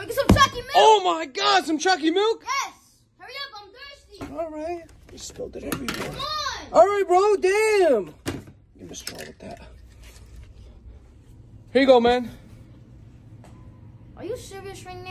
We get some chocky milk? Oh my God, some chocky milk? Yes. Hurry up, I'm thirsty. All right. You spilled it everywhere. Come on. All right, bro. Damn. Give me a straw with that. Here you go, man. Are you serious right now?